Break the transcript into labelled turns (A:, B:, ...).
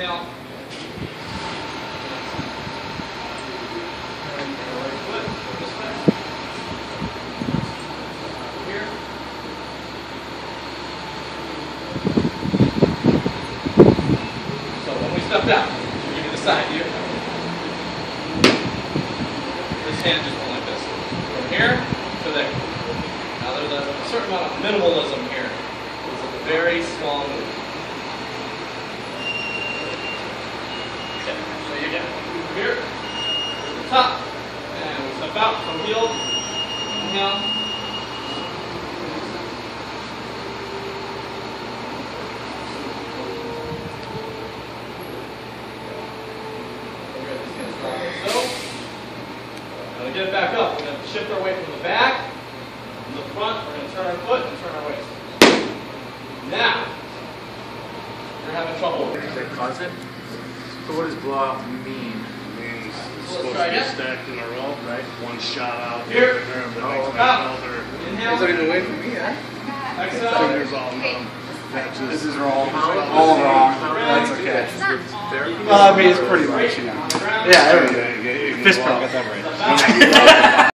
A: So when we step down, you the side here. This hand just went like this. From here to there. Now there's a certain amount of minimalism here. It's a very small move. Okay, so you get from here to the top. And we step out from heel. Inhale. To like so. Now to get it back up, we're going to shift our weight from the back, from the front, we're going to turn our foot and turn our waist. Now, you're having trouble.
B: Does that cause it? So what does blow out mean?
C: Means it's
A: Let's
C: supposed
A: try
C: to be
A: again.
C: stacked in a row, right? One shot out.
A: Here.
C: There, the
B: Oh,
C: next
B: okay.
A: Out.
C: another.
A: Inhale,
B: away from me, huh?
A: exhale.
C: Fingers all numb.
D: This is wrong. All wrong. That's okay. Well, I mean, it's pretty much, you know.
A: On the ground.
D: Yeah, there we go.
C: Yeah, you- you can
D: Fist
C: walk.
D: bump.
A: Step out.